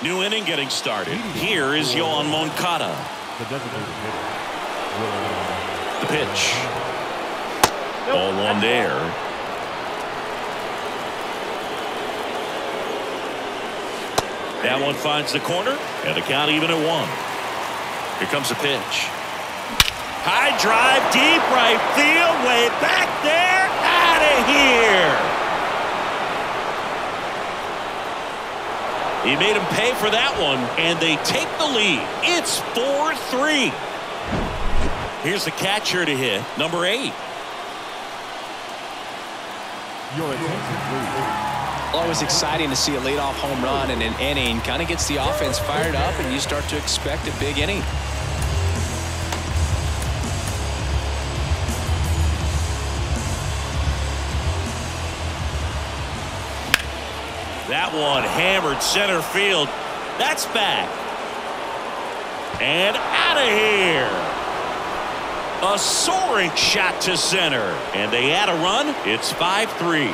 New inning getting started. Here is Yoan Moncada. The designated hitter. The pitch. Ball one there. That one finds the corner, and the count even at one. Here comes the pitch. High drive, deep right field, way back there, out of here. He made him pay for that one, and they take the lead. It's 4-3. Here's the catcher to hit, number eight. Your attention, please. Always exciting to see a leadoff home run in an inning. Kind of gets the offense fired up, and you start to expect a big inning. That one hammered center field. That's back. And out of here. A soaring shot to center. And they add a run. It's 5-3.